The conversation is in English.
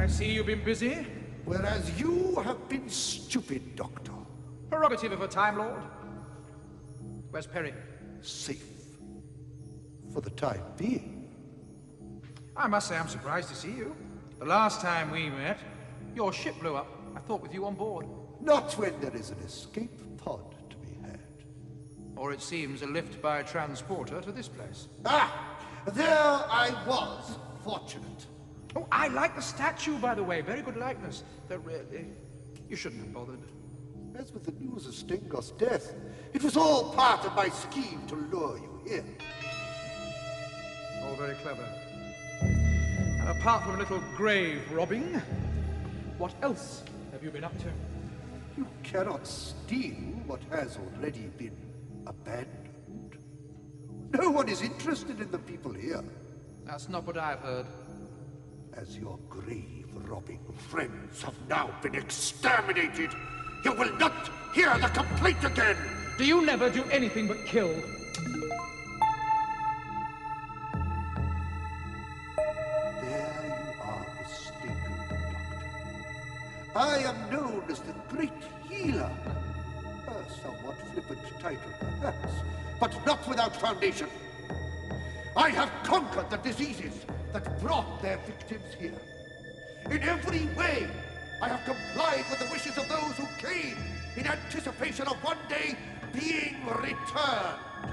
I see you've been busy. Whereas you have been stupid, Doctor. Prerogative of a Time Lord. Where's Peri? Safe. For the time being. I must say I'm surprised to see you. The last time we met, your ship blew up. I thought with you on board. Not when there is an escape pod to be had. Or it seems a lift by a transporter to this place. Ah! There I was, fortunate. Oh, I like the statue, by the way. Very good likeness. The really... You shouldn't have bothered. As with the news of Stengos' death, it was all part of my scheme to lure you here. All very clever. And apart from a little grave robbing, what else have you been up to? You cannot steal what has already been abandoned. No one is interested in the people here. That's not what I've heard. As your grave-robbing friends have now been exterminated, you will not hear the complaint again! Do you never do anything but kill? There you are mistaken, Doctor. I am known as the Great Healer. A somewhat flippant title, perhaps, but not without foundation. I have conquered the diseases that brought their victims here. In every way, I have complied with the wishes of those who came in anticipation of one day being returned.